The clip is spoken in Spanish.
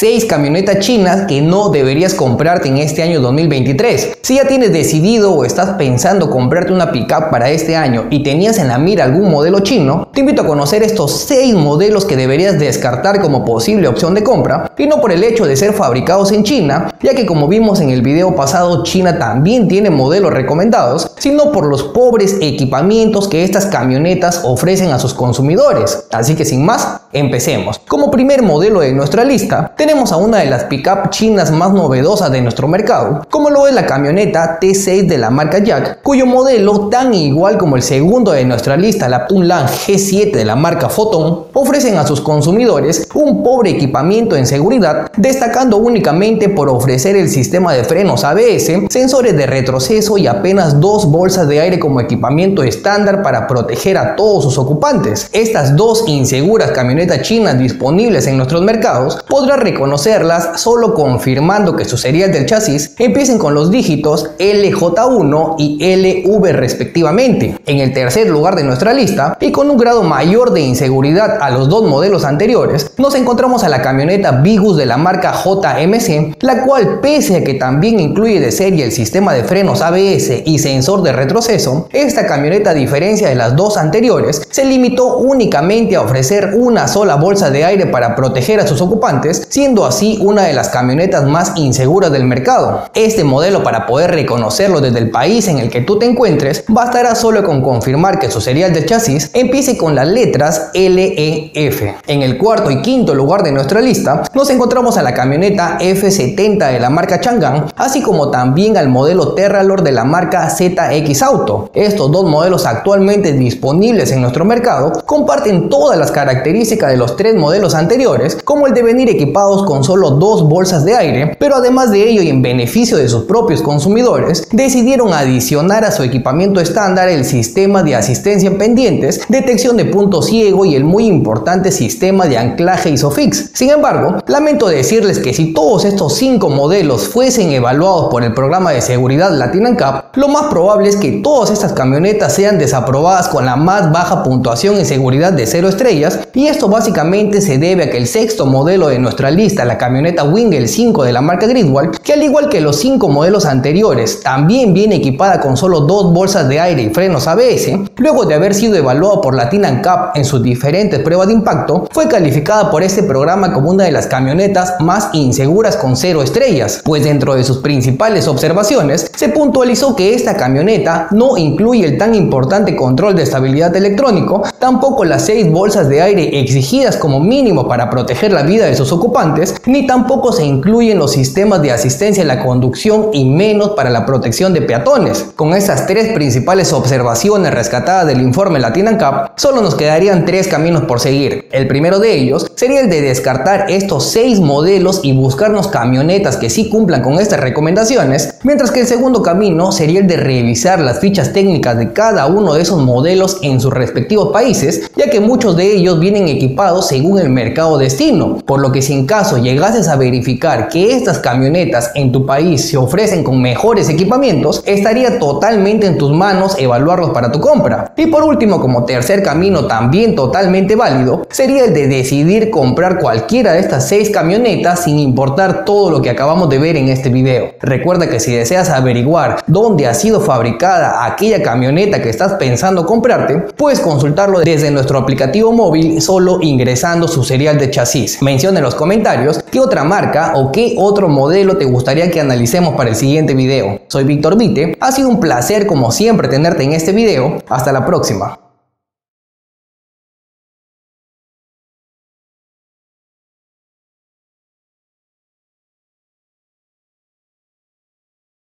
6 camionetas chinas que no deberías comprarte en este año 2023. Si ya tienes decidido o estás pensando comprarte una pickup para este año y tenías en la mira algún modelo chino, te invito a conocer estos 6 modelos que deberías descartar como posible opción de compra y no por el hecho de ser fabricados en China, ya que como vimos en el video pasado, China también tiene modelos recomendados, sino por los pobres equipamientos que estas camionetas ofrecen a sus consumidores. Así que sin más, empecemos. Como primer modelo de nuestra lista, tenemos a una de las pickup chinas más novedosas de nuestro mercado, como lo es la camioneta T6 de la marca Jack, cuyo modelo, tan igual como el segundo de nuestra lista, la Tunlan G7 de la marca Photon, ofrecen a sus consumidores un pobre equipamiento en seguridad, destacando únicamente por ofrecer el sistema de frenos ABS, sensores de retroceso y apenas dos bolsas de aire como equipamiento estándar para proteger a todos sus ocupantes. Estas dos inseguras camionetas chinas disponibles en nuestros mercados podrás reconocerlas solo confirmando que sus series del chasis empiecen con los dígitos LJ1 y LV respectivamente. En el tercer lugar de nuestra lista y con un grado mayor de inseguridad a los dos modelos anteriores, nos encontramos a la camioneta Vigus de la marca JMC, la cual pese a que también incluye de serie el sistema de frenos ABS y sensor de retroceso, esta camioneta a diferencia de las dos anteriores se limitó únicamente a ofrecer una sola bolsa de aire para proteger a sus ocupantes, siendo así una de las camionetas más inseguras del mercado. Este modelo para poder reconocerlo desde el país en el que tú te encuentres, bastará solo con confirmar que su serial de chasis empiece con las letras LEF. En el cuarto y quinto lugar de nuestra lista nos encontramos a la camioneta F70 de la marca Chang'an, así como también al modelo Terralord de la marca ZX Auto. Estos dos modelos actualmente disponibles en nuestro mercado comparten todas las características de los tres modelos anteriores, como el de venir equipados con solo dos bolsas de aire, pero además de ello y en beneficio de sus propios consumidores, decidieron adicionar a su equipamiento estándar el sistema de asistencia en pendientes, detección de punto ciego y el muy importante sistema de anclaje ISOFIX. Sin embargo, lamento decirles que si todos estos cinco modelos fuesen evaluados por el programa de seguridad Latin Cap, lo más probable es que todas estas camionetas sean desaprobadas con la más baja puntuación en seguridad de 0 estrellas y esto básicamente se debe a que el sexto modelo de nuestra lista, la camioneta Wingel 5 de la marca Gridwall, que al igual que los cinco modelos anteriores, también viene equipada con solo dos bolsas de aire y frenos ABS, luego de haber sido evaluado por Latin Cap en sus diferentes pruebas de impacto, fue calificada por este programa como una de las camionetas más inseguras con 0 estrellas, pues dentro de sus principales observaciones se puntualizó que esta camioneta no incluye el tan importante control de estabilidad electrónico, tampoco las 6 bolsas de aire como mínimo para proteger la vida de sus ocupantes, ni tampoco se incluyen los sistemas de asistencia en la conducción y menos para la protección de peatones. Con estas tres principales observaciones rescatadas del informe Latin Cap, solo nos quedarían tres caminos por seguir. El primero de ellos sería el de descartar estos seis modelos y buscarnos camionetas que sí cumplan con estas recomendaciones, mientras que el segundo camino sería el de revisar las fichas técnicas de cada uno de esos modelos en sus respectivos países, ya que muchos de ellos vienen según el mercado destino, por lo que si en caso llegases a verificar que estas camionetas en tu país se ofrecen con mejores equipamientos, estaría totalmente en tus manos evaluarlos para tu compra. Y por último, como tercer camino también totalmente válido, sería el de decidir comprar cualquiera de estas seis camionetas sin importar todo lo que acabamos de ver en este video. Recuerda que si deseas averiguar dónde ha sido fabricada aquella camioneta que estás pensando comprarte, puedes consultarlo desde nuestro aplicativo móvil solo ingresando su serial de chasis. Menciona en los comentarios qué otra marca o qué otro modelo te gustaría que analicemos para el siguiente video. Soy Víctor Vite, ha sido un placer como siempre tenerte en este video. Hasta la próxima.